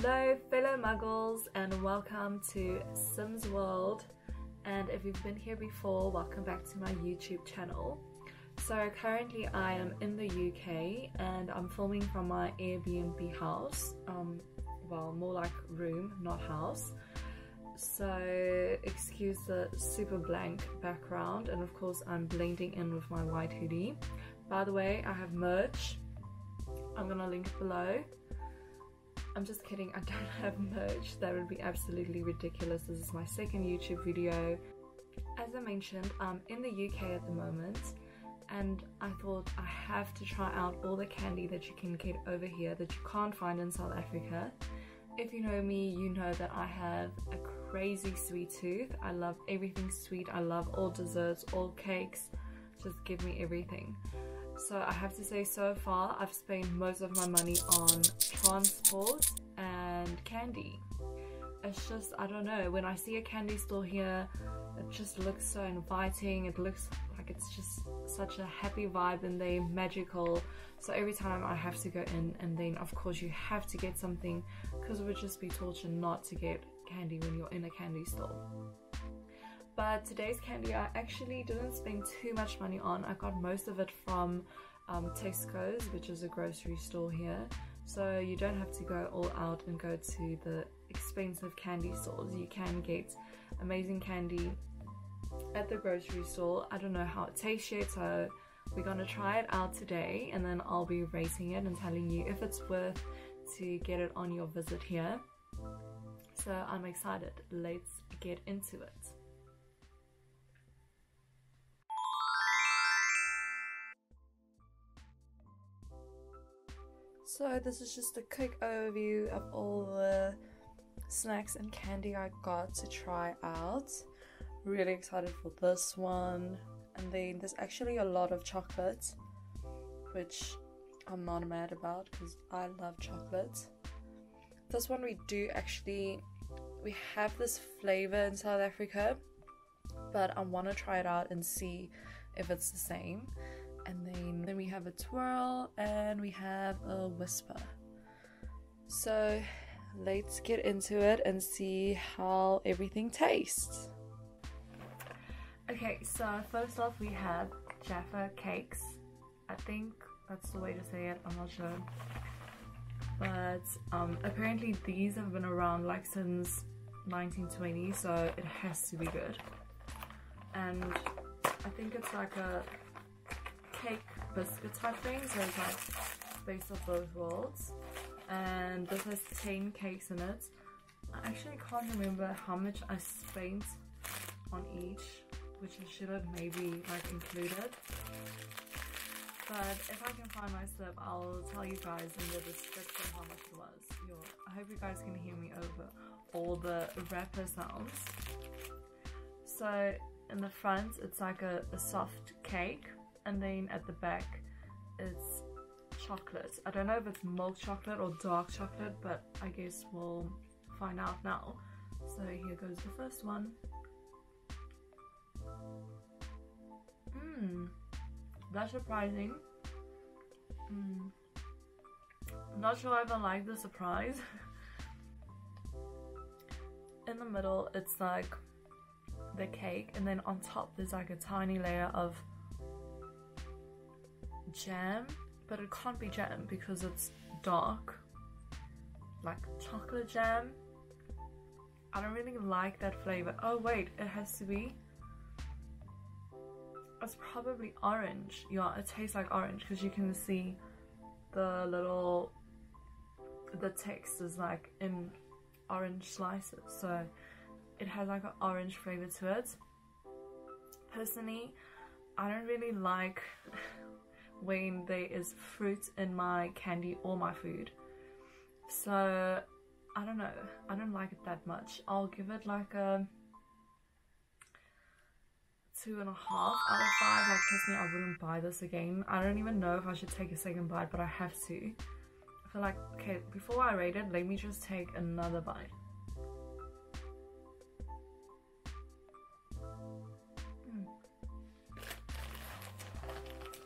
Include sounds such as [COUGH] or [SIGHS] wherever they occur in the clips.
Hello fellow muggles and welcome to Sims World and if you've been here before welcome back to my YouTube channel. So currently I am in the UK and I'm filming from my Airbnb house, um, well more like room not house. So excuse the super blank background and of course I'm blending in with my white hoodie. By the way I have merch, I'm gonna link it below I'm just kidding, I don't [LAUGHS] have merch. That would be absolutely ridiculous. This is my second YouTube video. As I mentioned, I'm in the UK at the moment and I thought I have to try out all the candy that you can get over here that you can't find in South Africa. If you know me, you know that I have a crazy sweet tooth. I love everything sweet. I love all desserts, all cakes. Just give me everything. So I have to say so far I've spent most of my money on transport and candy. It's just, I don't know, when I see a candy store here, it just looks so inviting. It looks like it's just such a happy vibe and they're magical. So every time I have to go in and then of course you have to get something because it would just be torture not to get candy when you're in a candy store but today's candy I actually didn't spend too much money on. I got most of it from um, Tesco's, which is a grocery store here. So you don't have to go all out and go to the expensive candy stores. You can get amazing candy at the grocery store. I don't know how it tastes yet, so we're gonna try it out today and then I'll be rating it and telling you if it's worth to get it on your visit here. So I'm excited. Let's get into it. So this is just a quick overview of all the snacks and candy I got to try out. Really excited for this one. And then there's actually a lot of chocolate, which I'm not mad about because I love chocolate. This one we do actually, we have this flavor in South Africa, but I want to try it out and see if it's the same and then, then we have a twirl and we have a Wispa. So let's get into it and see how everything tastes. Okay, so first off we have Jaffa cakes. I think that's the way to say it, I'm not sure. But um, apparently these have been around like since 1920 so it has to be good. And I think it's like a cake biscuit type thing, so it's like base of both worlds. And this has 10 cakes in it. I actually can't remember how much I spent on each, which I should have maybe like included. But if I can find my slip, I'll tell you guys in the description how much it was. I hope you guys can hear me over all the wrapper sounds. So in the front, it's like a, a soft cake and then at the back it's chocolate. I don't know if it's milk chocolate or dark chocolate, but I guess we'll find out now. So here goes the first one. Mmm, that's surprising. Mm. Not sure if I like the surprise. [LAUGHS] In the middle, it's like the cake, and then on top, there's like a tiny layer of jam, but it can't be jam because it's dark. Like chocolate jam. I don't really like that flavor. Oh wait, it has to be. It's probably orange. Yeah, it tastes like orange because you can see the little the text is like in orange slices so it has like an orange flavor to it personally I don't really like [LAUGHS] when there is fruit in my candy or my food. So, I don't know. I don't like it that much. I'll give it like a two and a half out of five. Like personally, I wouldn't buy this again. I don't even know if I should take a second bite, but I have to. I feel like, okay, before I rate it, let me just take another bite.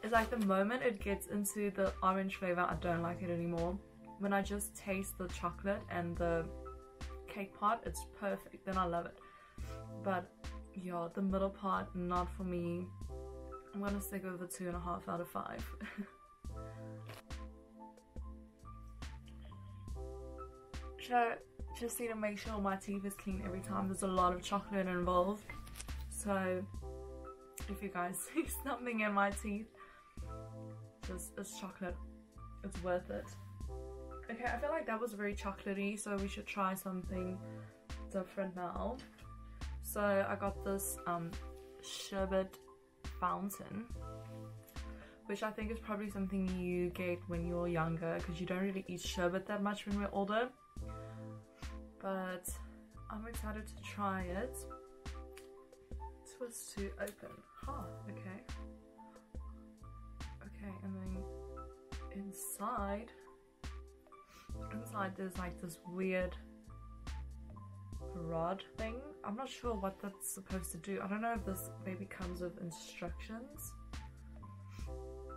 It's like the moment it gets into the orange flavor, I don't like it anymore. when I just taste the chocolate and the cake part, it's perfect. Then I love it. But yeah, the middle part, not for me. I'm gonna stick with a two and a half out of five. so just need to make sure my teeth is clean every time. There's a lot of chocolate involved. So if you guys [LAUGHS] see something in my teeth, just it's chocolate. It's worth it. Okay, I feel like that was very chocolatey, so we should try something different now. So I got this um, sherbet fountain, which I think is probably something you get when you're younger because you don't really eat sherbet that much when we're older. But I'm excited to try it. Twist to open. Huh, okay. Okay, and then inside, inside there's like this weird rod thing. I'm not sure what that's supposed to do. I don't know if this maybe comes with instructions.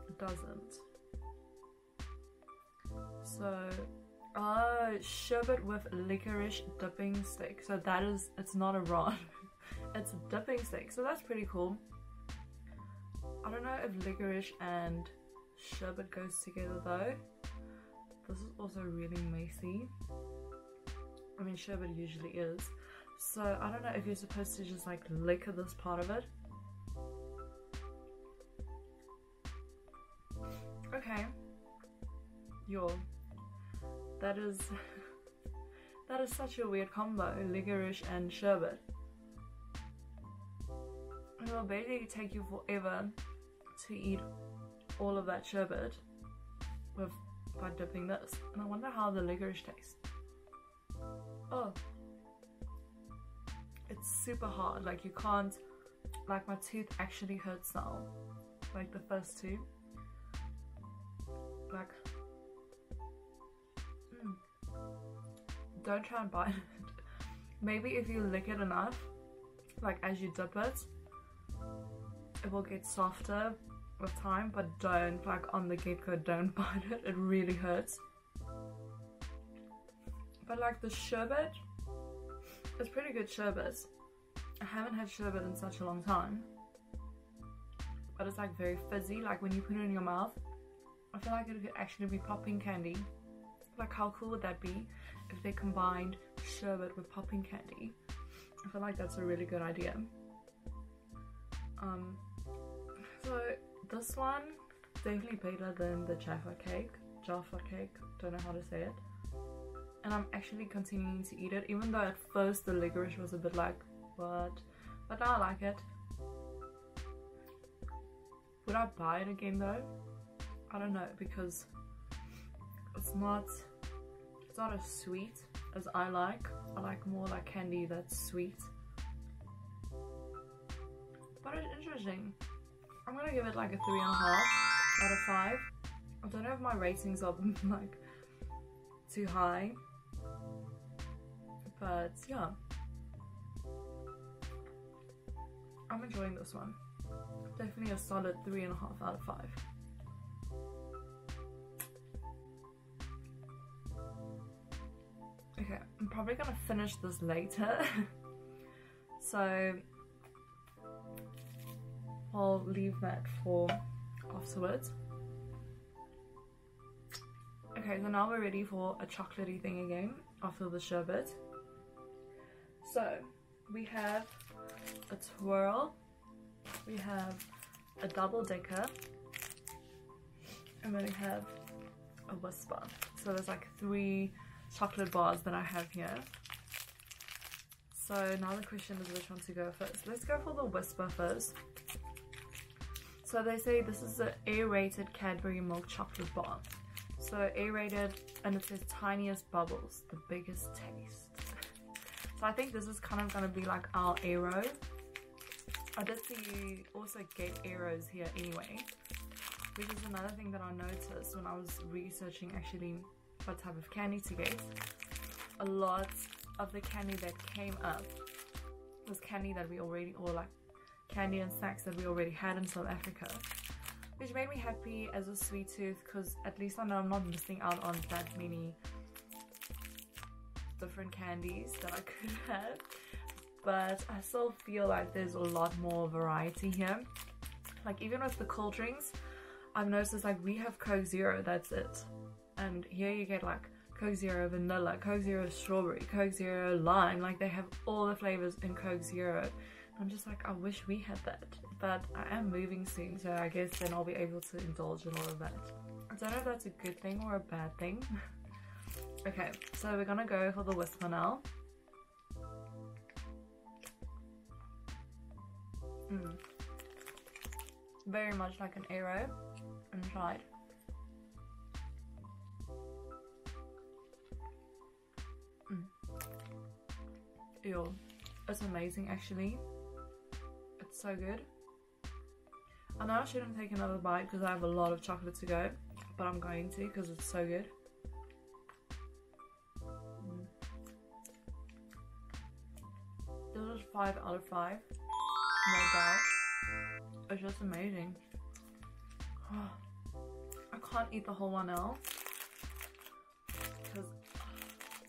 It doesn't. So, uh, oh, sherbet with licorice dipping stick. So that is, it's not a rod. [LAUGHS] it's a dipping stick. So that's pretty cool. I don't know if licorice and sherbet goes together though. This is also really messy. I mean sherbet usually is. So I don't know if you're supposed to just like liquor this part of it. Okay. Yo. That is [LAUGHS] that is such a weird combo, licorice and sherbet. It will basically take you forever to eat all of that sherbet with by dipping this. And I wonder how the licorice tastes. Oh. It's super hard. Like you can't like my tooth actually hurts now. Like the first two. Like mm. don't try and bite [LAUGHS] it. Maybe if you lick it enough, like as you dip it, it will get softer with time, but don't, like on the get-go, don't [LAUGHS] bite it, it really hurts. But like the sherbet, it's pretty good sherbet. I haven't had sherbet in such a long time. But it's like very fizzy, like when you put it in your mouth, I feel like it could actually be popping candy. Like how cool would that be if they combined sherbet with popping candy? I feel like that's a really good idea. Um, so this one definitely better than the Jaffa cake. Jaffa cake, don't know how to say it. And I'm actually continuing to eat it, even though at first the licorice was a bit like, what? But now I like it. Would I buy it again though? I don't know because it's not it's not as sweet as I like. I like more like candy that's sweet. But it's interesting. I'm gonna give it like a three and a half out of five. I don't know if my ratings are [LAUGHS] like too high, but yeah. I'm enjoying this one. Definitely a solid three and a half out of five. Okay, I'm probably gonna finish this later. [LAUGHS] so I'll leave that for afterwards. Okay, so now we're ready for a chocolatey thing again after the sherbet. So we have a twirl, we have a double decker, and then we have a Wispa. So there's like three chocolate bars that I have here. So now the question is which one to go first. Let's go for the Wispa first. So they say this is an aerated Cadbury milk chocolate bar. So aerated and it says tiniest bubbles, the biggest taste. so I think this is kind of going to be like our Aero. I did see you also get Aeros here anyway. Which is another thing that I noticed when I was researching actually what type of candy to get. A lot of the candy that came up was candy that we already, or like candy and snacks that we already had in South Africa, which made me happy as a sweet tooth because at least I know I'm not missing out on that many different candies that I [LAUGHS] could have. But I still feel like there's a lot more variety here. Like even with the cold drinks I've noticed like we have Coke Zero that's it. And here you get like Coke Zero vanilla, Coke Zero strawberry, Coke Zero lime. Like they have all the flavors in Coke Zero I'm just like I wish we had that but I am moving soon so I guess then I'll be able to indulge in all of that I don't know if that's a good thing or a bad thing [LAUGHS] okay so we're gonna go for the Wispa now Mm. Very much like an Aero inside. Mm. Ew. It's amazing actually. So good. I know I shouldn't take another bite because I have a lot of chocolate to go, but I'm going to because it's so good. Mm. This is 5 out of 5 no doubt. It's just amazing. [SIGHS] I can't eat the whole one now because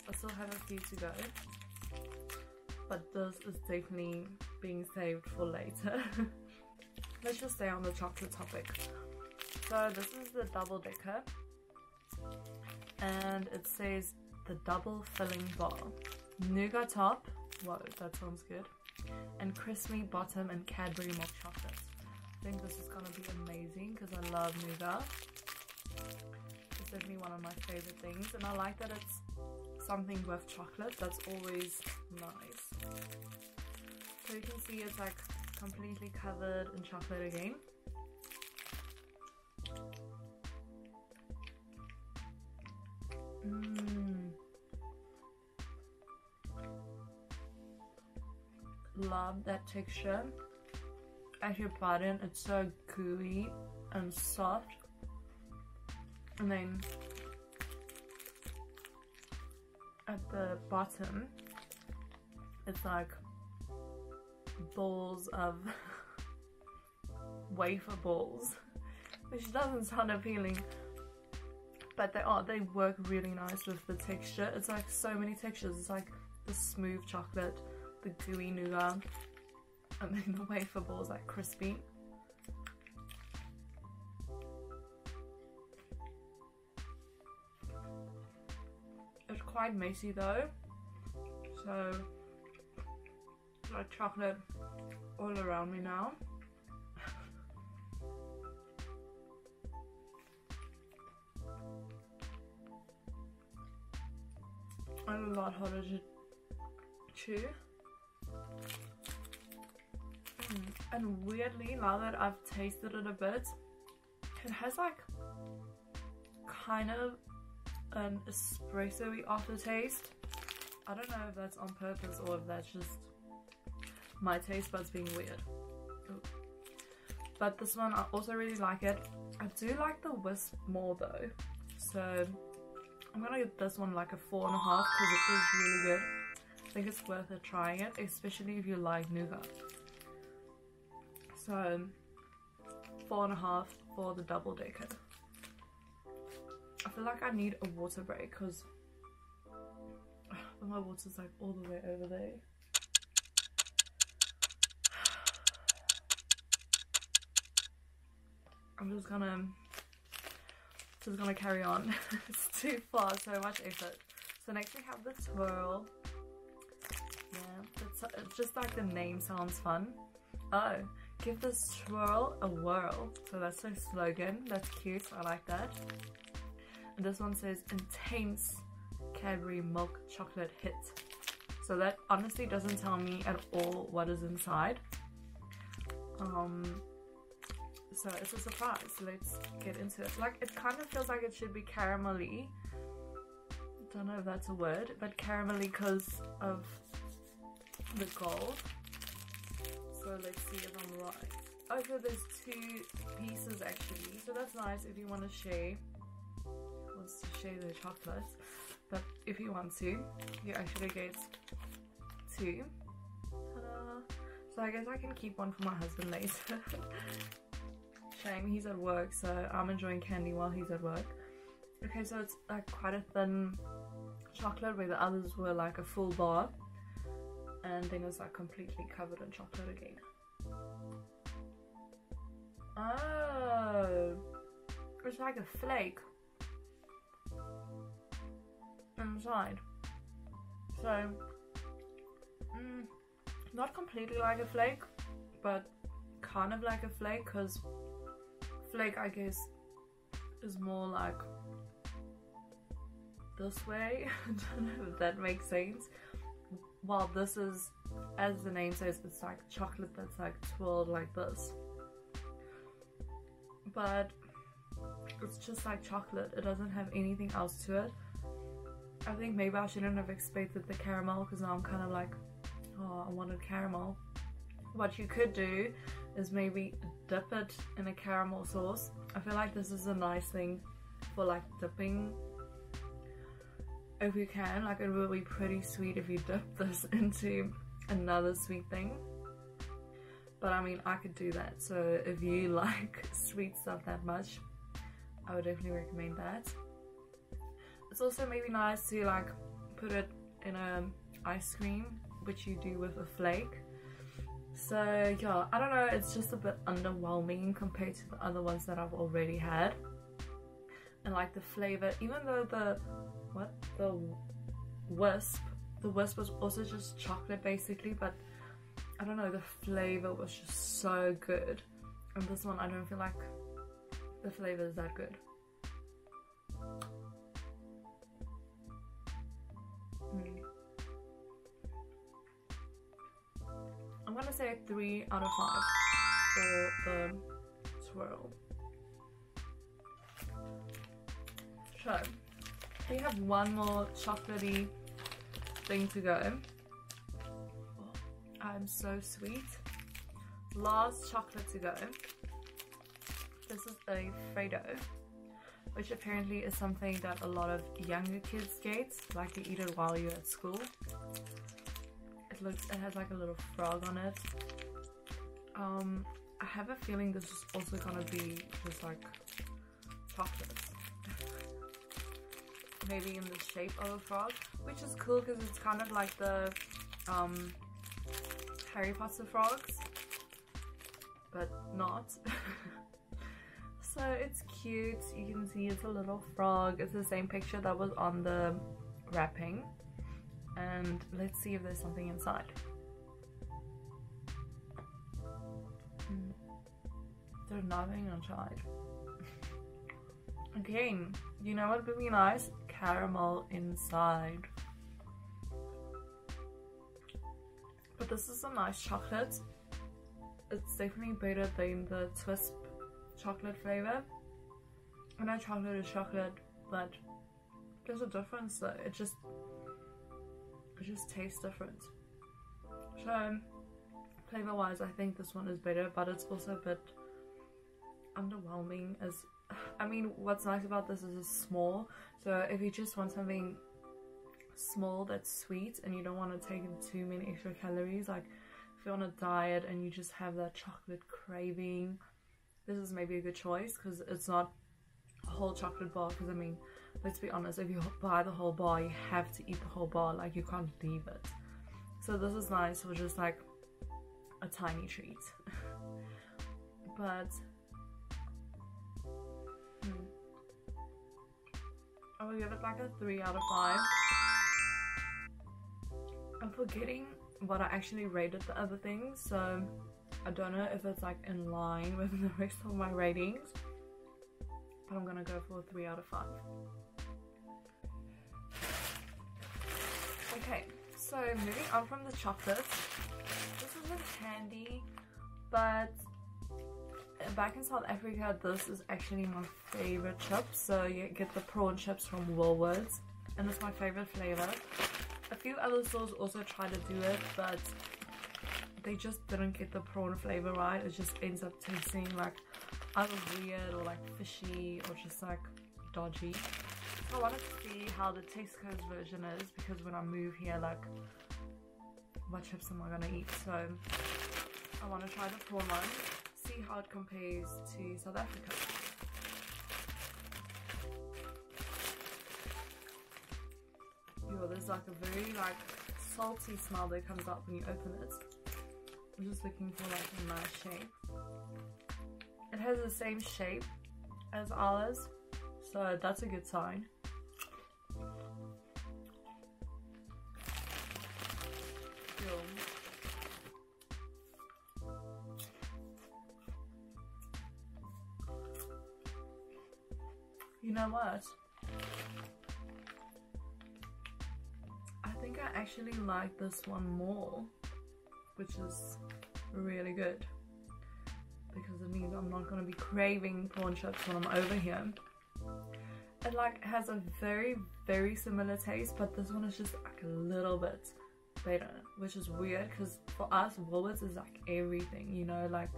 I still have a few to go. But this is definitely being saved for later. [LAUGHS] Let's just stay on the chocolate topic. So this is the double decker and it says the double filling bar. Nougat top. Whoa, that sounds good and crispy bottom and Cadbury milk chocolate. I think this is gonna be amazing because I love nougat. It's definitely one of my favorite things and I like that it's something with chocolate. That's always nice. So you can see it's like completely covered in chocolate again. Mmm. love that texture. As you bite it's so gooey and soft. And then at the bottom, it's like balls of wafer balls, which doesn't sound appealing, but they are. They work really nice with the texture. It's like so many textures. It's like the smooth chocolate, the gooey nougat and then the wafer balls like crispy. It's quite messy though, so like chocolate all around me now. and a lot harder to chew. Mm. And weirdly, now that I've tasted it a bit, it has like kind of an espresso-y aftertaste. I don't know if that's on purpose or if that's just my taste buds being weird. Ooh. But this one, I also really like it. I do like the wisp more though. So I'm gonna give this one like a four and a half because it is really good. I think it's worth it trying it, especially if you like nougat. So four and a half for the double decker. I feel like I need a water break because [SIGHS] my water's like all the way over there. I'm just gonna just gonna carry on. [LAUGHS] it's too far, so much effort. So next we have the twirl. Yeah, it's, it's just like the name sounds fun. Oh, Give this swirl a whirl. So that's their slogan. That's cute. I like that. And this one says intense Cadbury milk chocolate hit. So that honestly doesn't tell me at all what is inside. Um, so it's a surprise. Let's get into it. Like it kind of feels like it should be caramelly. Don't know if that's a word, but caramelly because of the gold. So let's see if I'm right. Oh, so there's two pieces actually. So that's nice if you want to share. Wants to share the chocolates. But if you want to, you actually get two. So I guess I can keep one for my husband later. [LAUGHS] shame he's at work, so I'm enjoying candy while he's at work. Okay, so it's like quite a thin chocolate where the others were like a full bar. And then it's like completely covered in chocolate again. Oh, it's like a flake inside. So, mm, not completely like a flake, but kind of like a flake because flake, I guess, is more like this way. [LAUGHS] I don't know if that makes sense. While this is, as the name says, it's like chocolate that's like twirled like this. But it's just like chocolate. It doesn't have anything else to it. I think maybe I shouldn't have expected the caramel because now I'm kind of like, oh, I wanted caramel. What you could do is maybe dip it in a caramel sauce. I feel like this is a nice thing for like dipping if you can. Like it will be pretty sweet if you dip [LAUGHS] this into another sweet thing. But I mean, I could do that. So if you [LAUGHS] like sweet stuff that much, I would definitely recommend that. It's also maybe nice to like put it in a ice cream, which you do with a flake. So yeah, I don't know, it's just a bit underwhelming compared to the other ones that I've already had. And like the flavor, even though the, what, the wisp, the wisp was also just chocolate basically, but I don't know, the flavor was just so good. And this one, I don't feel like the flavor is that good. Hmm. I'm gonna say 3 out of 5 for the swirl. So, we have one more chocolatey thing to go. Oh, I'm so sweet. Last chocolate to go. This is a Freddo which apparently is something that a lot of younger kids get, like you eat it while you're at school. Looks, it has like a little frog on it. Um, I have a feeling this is also gonna be just like chocolate. [LAUGHS] Maybe in the shape of a frog, which is cool because it's kind of like the um, Harry Potter frogs, but not. [LAUGHS] so it's cute you can see it's a little frog it's the same picture that was on the wrapping and let's see if there's something inside mm. there's nothing inside [LAUGHS] again you know what would be nice caramel inside but this is a nice chocolate it's definitely better than the twist chocolate flavor. I know chocolate is chocolate, but there's a difference though. It just just tastes different. So flavor wise I think this one is better but it's also a bit underwhelming as [SIGHS] I mean what's nice about this is it's small so if you just want something small that's sweet and you don't want to take in too many extra calories like if you're on a diet and you just have that chocolate craving this is maybe a good choice because it's not a whole chocolate bar because I mean let's be honest if you buy the whole bar you have to eat the whole bar like you can't leave it. So this is nice for just like a tiny treat. [LAUGHS] But hmm, I will give it like a 3 out of 5 I'm forgetting what I actually rated the other things so I don't know if it's like in line with [LAUGHS] the rest of my ratings, I'm gonna go for 3 out of 5. Okay, so moving on from the chocolates, this isn't candy, but back in South Africa, this is actually my favorite chips. So you get the prawn chips from Woolworths, and it's my favorite flavor. A few other stores also try to do it, but they just didn't get the prawn flavor right. It just ends up tasting like either weird or like fishy or just like dodgy. So I wanted to see how the Tesco's version is because when I move here, like, what chips am I gonna eat? So I want to try the prawn one, see see how it compares to South Africa. Yo, there's like a very like salty smell that comes up when you open it. I'm just looking for like a nice shape. It has the same shape as ours, so that's a good sign. You know what? I think I actually like this one more, which is really good because it means I'm not going to be craving prawn chips when I'm over here. It like has a very very similar taste but this one is just like a little bit better which is weird because for us Woolworths is like everything you know like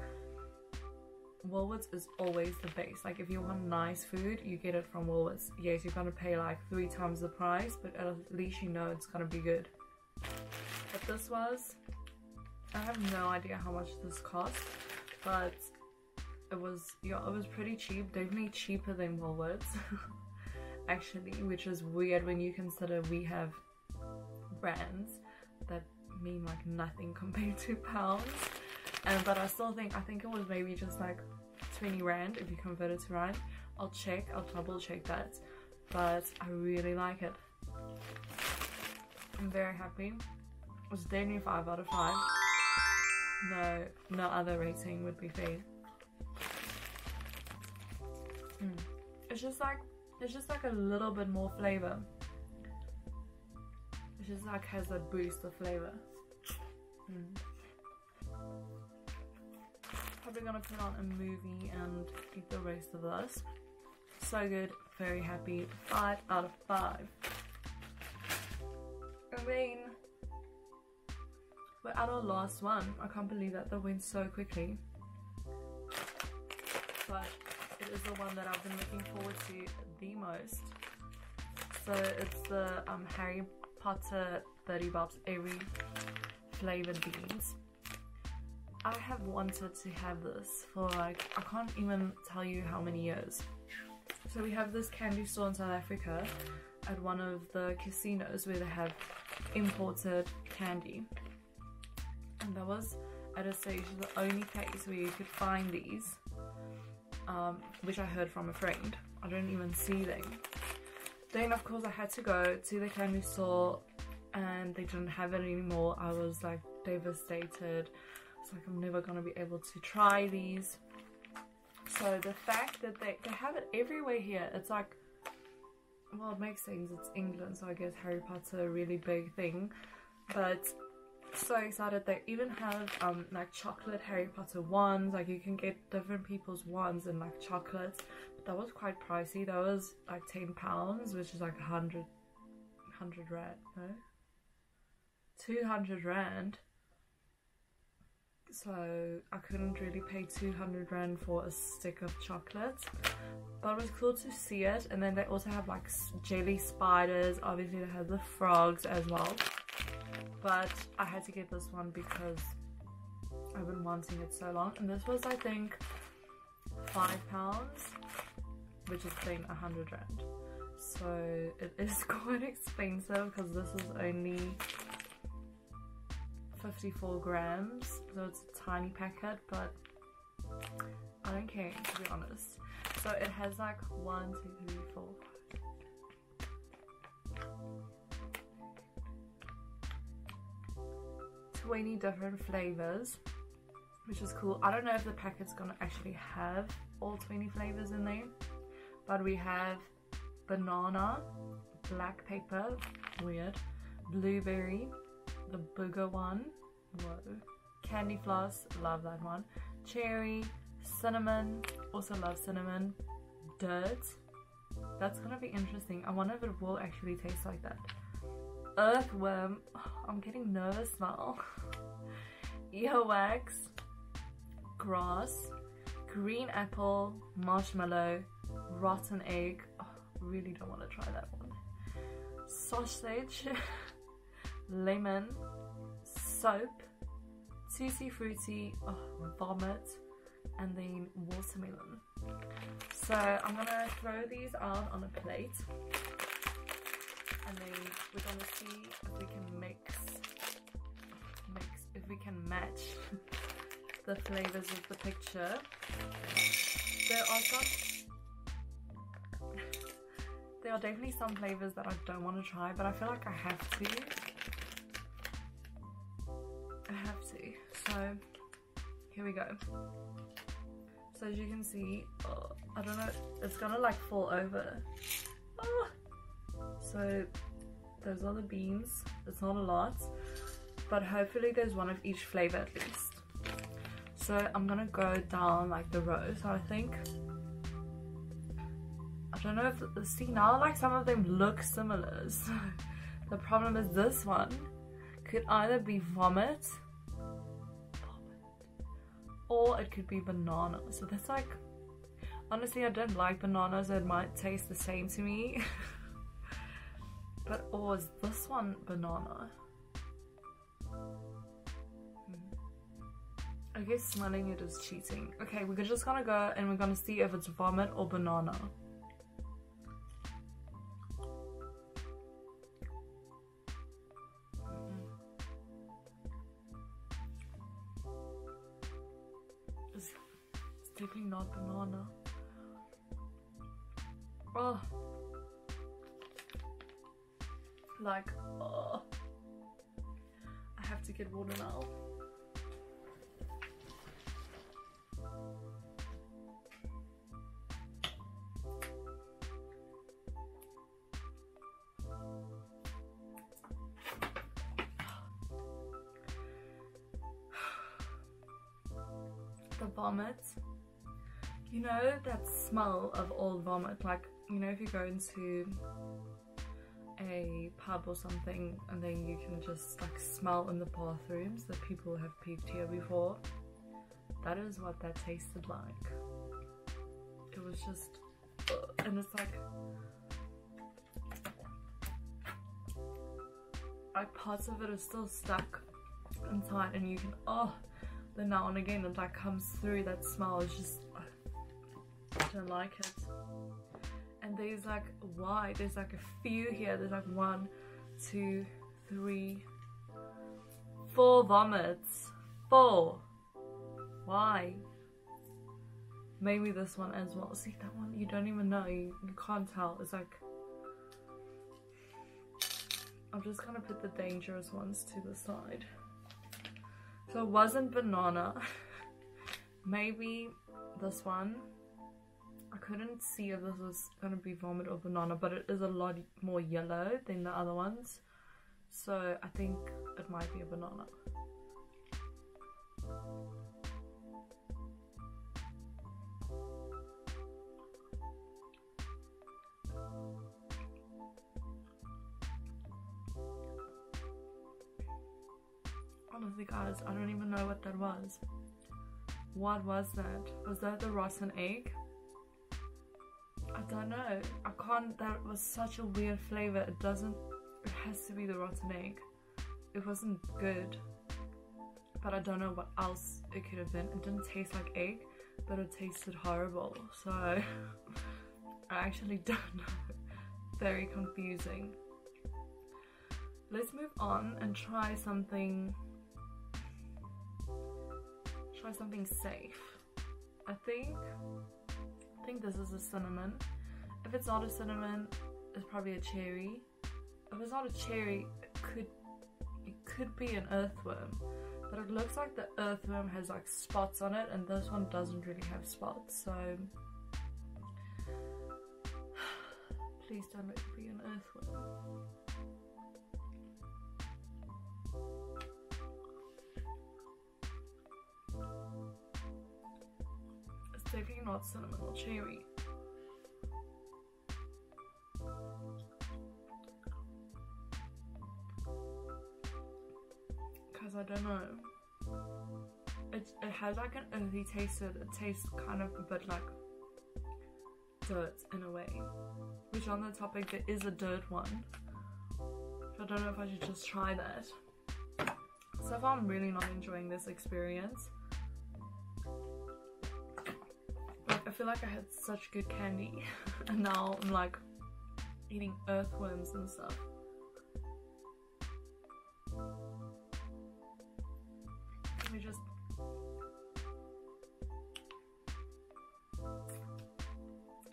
Woolworths is always the base. Like if you want nice food you get it from Woolworths. Yes you're gonna pay like three times the price but at least you know it's gonna be good. But this was I have no idea how much this cost but it was yeah it was pretty cheap definitely cheaper than Woolworths [LAUGHS] actually which is weird when you consider we have rands that mean like nothing [LAUGHS] compared to pounds. And but I still think I think it was maybe just like 20 rand if you convert it to rand. I'll check I'll double check that but I really like it. I'm very happy. It was definitely 5 out of 5 no, no other rating would be fair. Mm. It's just like, it's just like a little bit more flavor. It just like has a boost of flavor. Mm. Probably gonna put on a movie and eat the rest of this. So good, very happy. 5 out of 5. I mean, we're at our last one. I can't believe that that went so quickly. But it is the one that I've been looking forward to the most. So it's the um, Harry Potter Bertie Bott's Every flavored beans. I have wanted to have this for like, I can't even tell you how many years. So we have this candy store in South Africa at one of the casinos where they have imported candy and that was at a stage the only place where you could find these um, which I heard from a friend. I don't even see them. Then of course I had to go to the candy store and they didn't have it anymore. I was like devastated. It's like I'm never gonna be able to try these. So the fact that they, they have it everywhere here it's like well it makes sense. It's England so I guess Harry Potter a really big thing. But so excited. They even have um like chocolate harry potter wands like you can get different people's wands and like chocolates. But that was quite pricey. That was like 10 pounds which is like 100 100 rand no? 200 rand? So I couldn't really pay 200 rand for a stick of chocolate. But it was cool to see it. And then they also have like jelly spiders. Obviously they have the frogs as well but I had to get this one because I've been wanting it so long. And this was I think five pounds which is paying a hundred rand. So it [LAUGHS] is quite expensive because this is only 54 grams. So it's a tiny packet but I don't care to be honest. So it has like one two three four 20 different flavors which is cool. I don't know if the packet's gonna actually have all 20 flavors in there but we have banana black pepper weird blueberry the booger one whoa candy floss love that one cherry cinnamon also love cinnamon dirt. That's gonna be interesting. I wonder if it will actually taste like that earthworm. [SIGHS] I'm getting nervous now. [LAUGHS] Earwax, grass, green apple, marshmallow, rotten egg. Oh, [SIGHS] really don't want to try that one. Sausage, [LAUGHS] lemon, soap, tutti frutti, oh, [SIGHS] vomit, and then watermelon. So I'm gonna throw these out on a plate and we're gonna see if we can mix, mix if we can match [LAUGHS] the flavors of the picture. There are some [LAUGHS] there are definitely some flavors that I don't want to try, but I feel like I have to. I have to. So here we go. So as you can see, oh, I don't know, it's gonna like fall over. Oh. So those are the beans. It's not a lot, but hopefully there's one of each flavor at least. So I'm gonna go down like the row. So I think I don't know if see now like some of them look similar. [LAUGHS] So the problem is this one could either be vomit or it could be banana. So that's like, honestly, I don't like bananas. It might taste the same to me. [LAUGHS] but, oh, is this one banana? Hmm. I guess smelling it is cheating. Okay, we're just gonna go and we're gonna see if it's vomit or banana. definitely not banana. Oh. Like, oh. I have to get water now. the vomit you know that smell of old vomit like you know if you go into a pub or something and then you can just like smell in the bathrooms that people have peeped here before. That is what that tasted like. It was just uh, and it's like like parts of it are still stuck inside and you can oh then now and again it like comes through that smell. Is just I don't like it. There's like, why? There's like a few here. There's like one, two, three, four vomits. Four. Why? Maybe this one as well. See that one? You don't even know. You, you can't tell. It's like... I'm just gonna put the dangerous ones to the side. So it wasn't banana. [LAUGHS] Maybe this one. Couldn't see if this was going to be vomit or banana, but it is a lot more yellow than the other ones. So I think it might be a banana. Honestly guys, I don't even know what that was. What was that? Was that the rotten egg? I don't know. I can't. That was such a weird flavor. It doesn't. It has to be the rotten egg. It wasn't good. But I don't know what else it could have been. It didn't taste like egg, but it tasted horrible. So [LAUGHS] I actually [LAUGHS] don't know. Very confusing. Let's move on and try something. Try something safe. I think I think this is a cinnamon. If it's not a cinnamon, it's probably a cherry. If it's not a cherry, it could it could be an earthworm. But it looks like the earthworm has like spots on it and this one doesn't really have spots, so [SIGHS] please don't let it be an earthworm. Definitely not cinnamon or cherry. Because I don't know. It, it has like an earthy taste to it. It tastes kind of a bit like dirt in a way. Which on the topic there is a dirt one. I don't know if I should just try that. So far I'm really not enjoying this experience. Feel like I had such good candy [LAUGHS] and now I'm like eating earthworms and stuff. Me just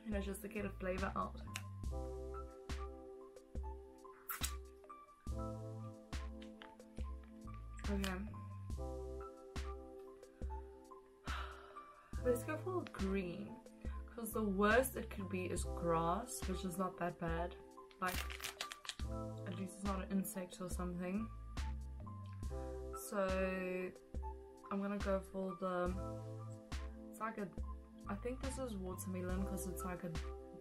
you know just to get a flavor out. Worst it could be is grass, which is not that bad. Like, at least it's not an insect or something. So, I'm gonna go for the, it's like a, I think this is watermelon because it's like a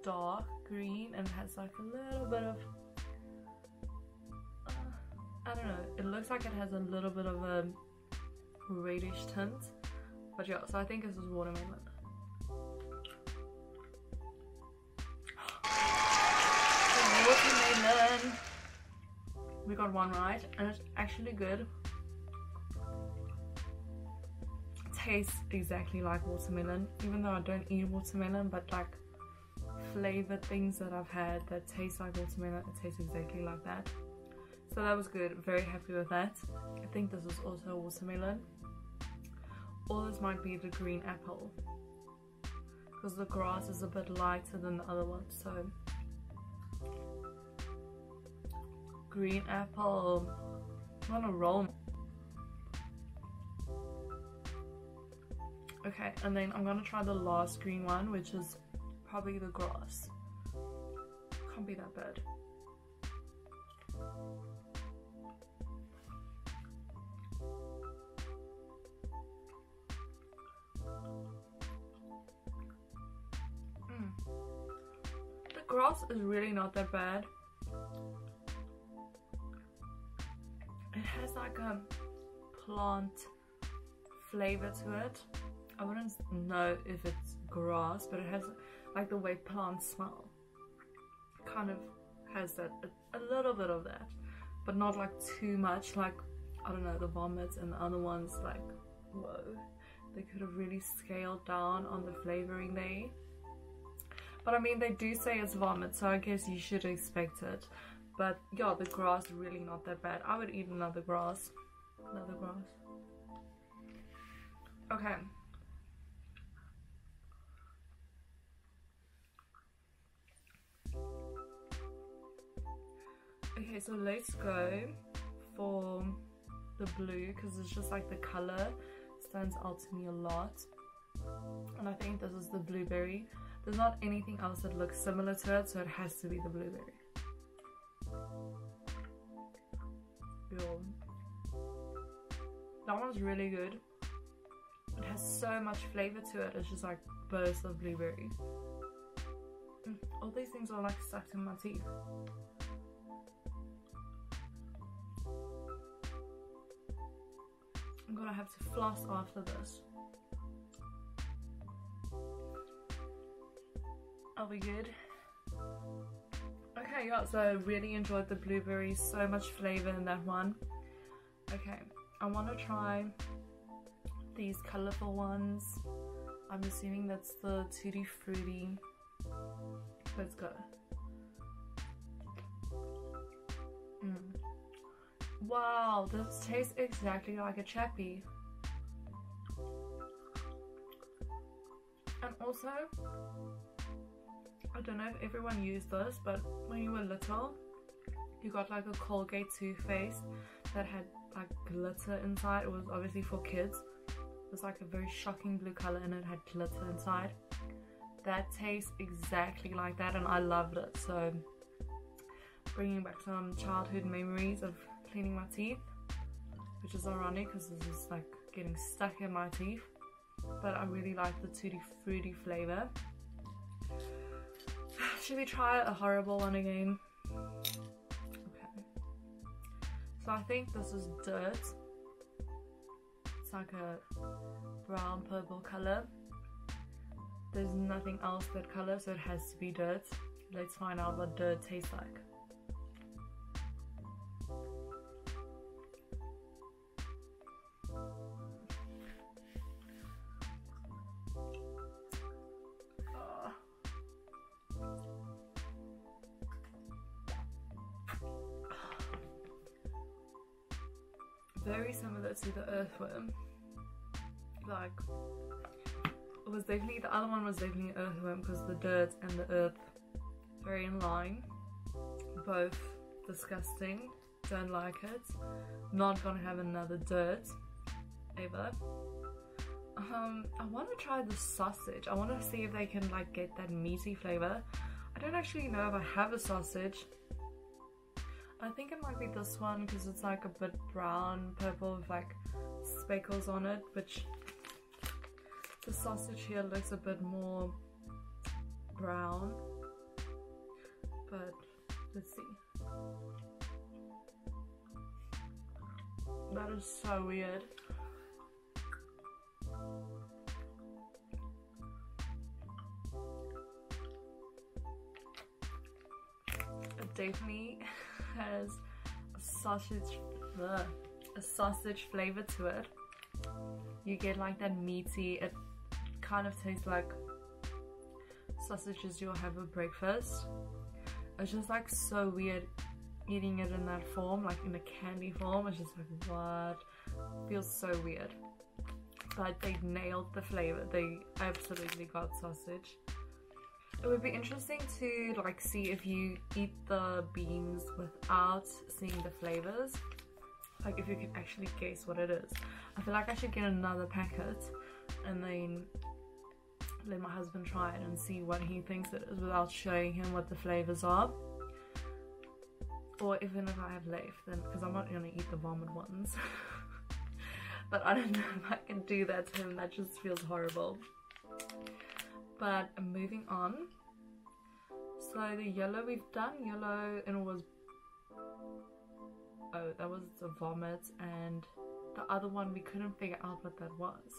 dark green and has like a little bit of, uh, I don't know, it looks like it has a little bit of a reddish tint. But yeah, so I think this is watermelon! We got one right, and it's actually good. tastes exactly like watermelon, even though I don't eat watermelon, but like flavored things that I've had that taste like watermelon, it tastes exactly like that. So that was good, very happy with that. I think this is also watermelon or this might be the green apple because the grass is a bit lighter than the other one so green apple um, on a roll. Okay and then I'm gonna try the last green one which is probably the grass. Can't be that bad. Hmm. The grass is really not that bad. It has like a plant flavor to it. I wouldn't know if it's grass, but it has like the way plants smell. Kind of has that, a, a little bit of that, but not like too much. Like, I don't know, the vomits and the other ones, like, whoa. They could have really scaled down on the flavoring there. But I mean, they do say it's vomit, so I guess you should expect it. But yeah, the grass really not that bad. I would eat another grass. Another grass. Okay. Okay, so let's go for the blue because it's just like the color stands out to me a lot. And I think this is the blueberry. There's not anything else that looks similar to it, so it has to be the blueberry. Yo. That one's really good. It has so much flavor to it. It's just like bursts of blueberry. Mm, all these things are like stuck in my teeth. I'm gonna have to floss after this. Are we good? Okay, yeah, so I really enjoyed the blueberries. So much flavor in that one. Okay, I want to try these colorful ones. I'm assuming that's the Tutti Frutti. Let's go. Mm. Wow, this tastes exactly like a chappy. And also, I don't know if everyone used this, but when you were little, you got like a Colgate toothpaste that had like glitter inside. It was obviously for kids. It was like a very shocking blue color and it had glitter inside. That tastes exactly like that and I loved it. So bringing back some childhood memories of cleaning my teeth, which is ironic because this is like getting stuck in my teeth. But I really like the Tutti Frutti flavor. Should we try a horrible one again? Okay. So I think this is dirt. It's like a brown purple color. There's nothing else that color, so it has to be dirt. Let's find out what dirt tastes like. Very similar to the earthworm. Like, it was definitely, the other one was definitely earthworm because the dirt and the earth very in line. Both disgusting, don't like it. Not gonna have another dirt ever. Um, I want to try the sausage. I want to see if they can like get that meaty flavor. I don't actually know if I have a sausage. I think it might be this one because it's like a bit brown purple with like speckles on it which the sausage here looks a bit more brown. But let's see. That is so weird. It definitely [LAUGHS] has a sausage ugh, a sausage flavor to it. You get like that meaty it kind of tastes like sausages you'll have for breakfast. It's just like so weird eating it in that form like in a candy form. It's just like what? Feels so weird. But they nailed the flavor. They absolutely got sausage it would be interesting to like see if you eat the beans without seeing the flavors. Like if you can actually guess what it is. I feel like I should get another packet and then let my husband try it and see what he thinks it is without showing him what the flavors are. Or even if I have left, then because I'm not gonna eat the vomit ones. [LAUGHS] but I don't know if I can do that to him. That just feels horrible but moving on. So the yellow we've done yellow and it was oh that was the vomit and the other one we couldn't figure out what that was.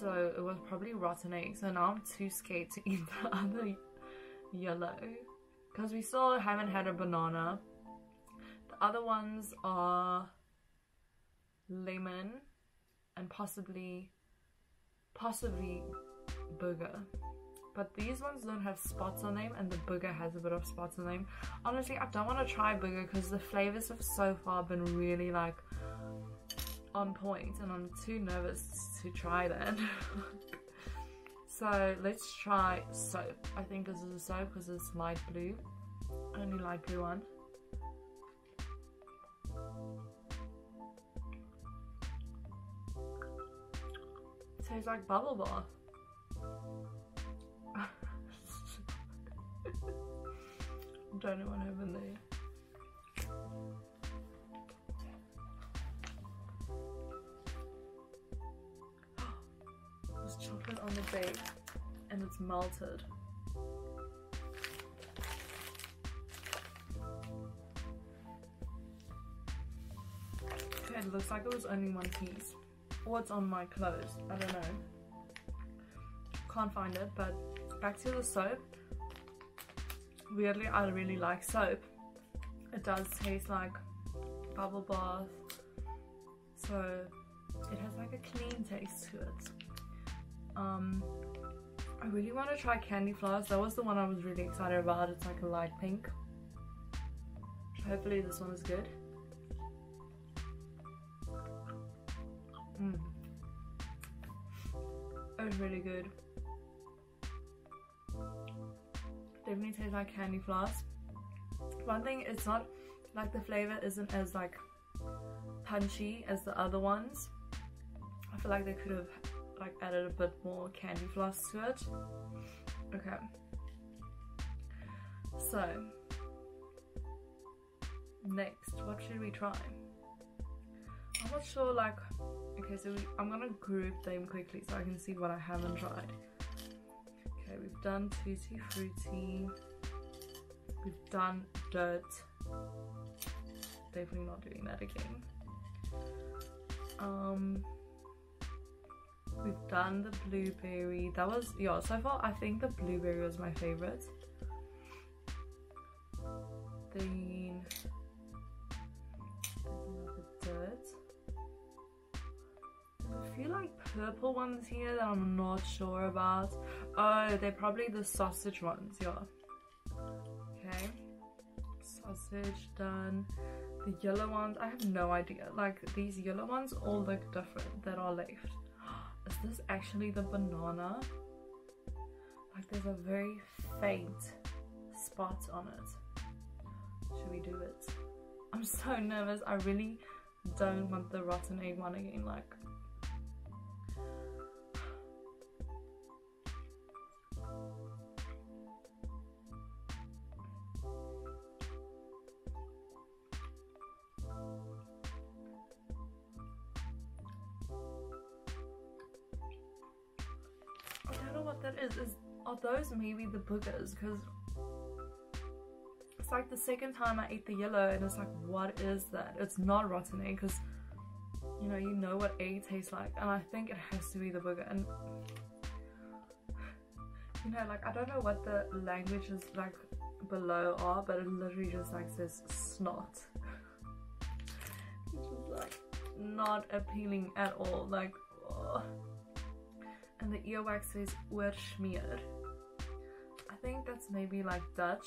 So it was probably rotten egg so now I'm too scared to [LAUGHS] eat the other yellow. Because we still haven't had a banana. The other ones are lemon and possibly possibly booger. But these ones don't have spots on them and the booger has a bit of spots on them. Honestly i don't want to try booger because the flavors have so far been really like on point and i'm too nervous to try that. [LAUGHS] So let's try soap. I think this is a soap because it's light blue. Only light blue one. It tastes like bubble bath don't know what happened there. There's chocolate on the bake and it's melted. Okay, it looks like it was only one piece. What's on my clothes? I don't know. Can't find it, but back to the soap weirdly I really like soap. It does taste like bubble bath. So it has like a clean taste to it. Um, I really want to try candy floss. That was the one I was really excited about. It's like a light pink. Hopefully this one is good. Mm. was really good. Definitely tastes like candy floss. One thing, it's not like the flavor isn't as like punchy as the other ones. I feel like they could have like added a bit more candy floss to it. Okay. So, next, what should we try? I'm not sure like, okay so we, I'm gonna group them quickly so I can see what I haven't tried. Okay, we've done Tutti Frutti. We've done Dirt. Definitely not doing that again. Um, we've done the blueberry. That was, yeah, so far I think the blueberry was my favorite. Then dirt. I feel like purple ones here that I'm not sure about. Oh, they're probably the sausage ones, yeah. Okay. Sausage done. The yellow ones, I have no idea. Like these yellow ones all look different that are left. [GASPS] Is this actually the banana? Like there's a very faint spot on it. Should we do it? I'm so nervous. I really don't want the rotten egg one again. Like that is, is are those maybe the boogers? Because it's like the second time I ate the yellow and it's like, what is that? It's not rotten egg because you know, you know what egg tastes like and I think it has to be the booger and you know, like I don't know what the languages like below are, but it literally just like says snot. Which is like not appealing at all. Like, oh and the earwax says Uersmeer. I think that's maybe like Dutch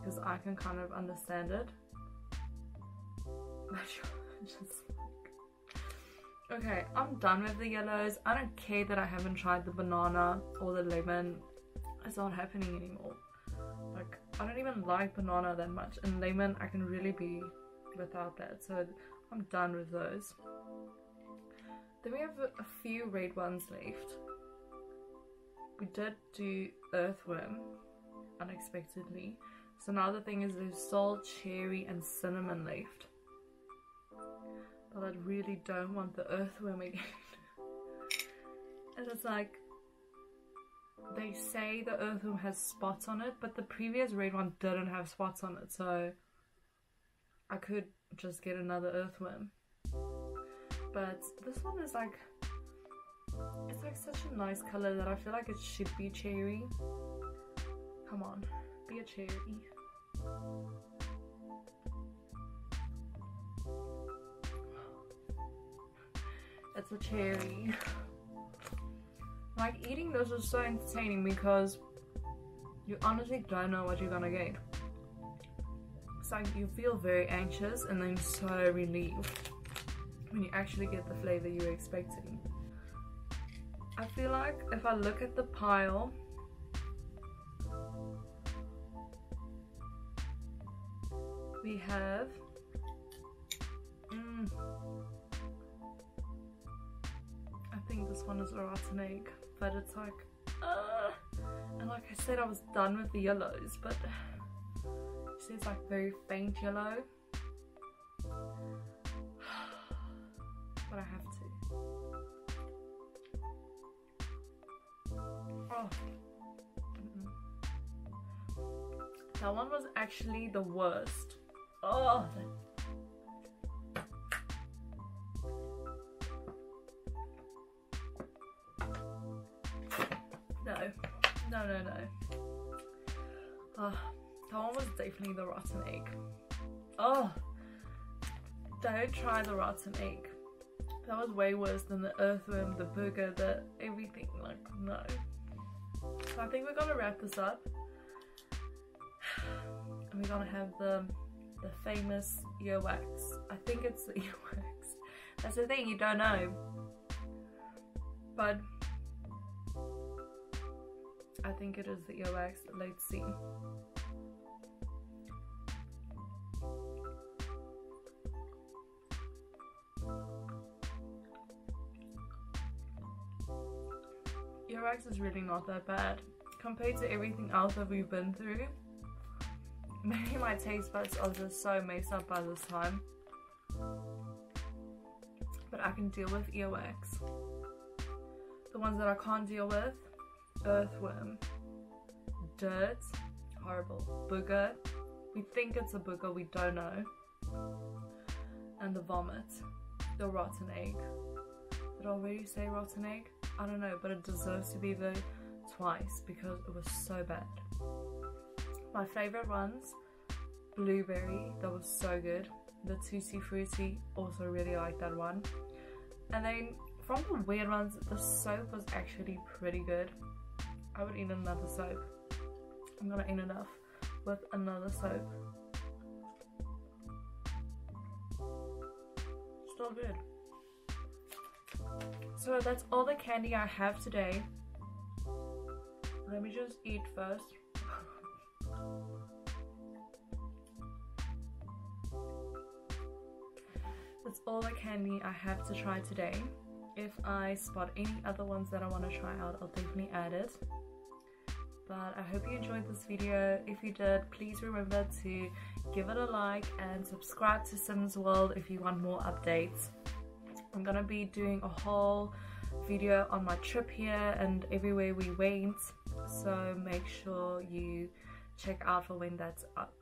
because I can kind of understand it. [LAUGHS] okay, I'm done with the yellows. I don't care that I haven't tried the banana or the lemon. It's not happening anymore. Like, I don't even like banana that much and lemon I can really be without that. So I'm done with those. Then we have a few red ones left we did do earthworm unexpectedly. So now the thing is there's salt, cherry and cinnamon left. But I really don't want the earthworm again. [LAUGHS] and it's like, they say the earthworm has spots on it, but the previous red one didn't have spots on it. So I could just get another earthworm. But this one is like it's like such a nice color that I feel like it should be cherry. Come on, be a cherry. [LAUGHS] It's a cherry. like eating this is so entertaining because you honestly don't know what you're gonna get. It's like you feel very anxious and then so relieved when you actually get the flavor you were expecting. I feel like if I look at the pile we have mm, I think this one is a rotten egg but it's like uh, and like I said I was done with the yellows but see it's like very faint yellow. [SIGHS] But I have That one was actually the worst. Oh. No. No, no, no. Oh, that one was definitely the rotten egg. Oh. Don't try the rotten egg. That was way worse than the earthworm, the burger, the everything. Like, no. So I think we're gonna wrap this up. [SIGHS] And we're gonna have the the famous earwax. I think it's the [LAUGHS] earwax. That's the thing, you don't know. But I think it is the earwax. Let's see. Earwax is really not that bad compared to everything else that we've been through. [LAUGHS] Maybe my taste buds are just so messed up by this time. But I can deal with earwax. The ones that I can't deal with, earthworm, dirt, horrible, booger. We think it's a booger, we don't know. And the vomit, the rotten egg. Did I already say rotten egg? I don't know, but it deserves to be there twice because it was so bad. My favourite ones, blueberry, that was so good. The Tutti Frutti, also really like that one. And then from the weird ones, the soap was actually pretty good. I would eat another soap. I'm gonna eat enough with another soap. Still good. So that's all the candy I have today. Let me just eat first. [LAUGHS] That's all the candy I have to try today. If I spot any other ones that I want to try out, I'll definitely add it. But I hope you enjoyed this video. If you did, please remember to give it a like and subscribe to Sims World if you want more updates. I'm gonna be doing a whole video on my trip here and everywhere we went. So make sure you check out for when that's up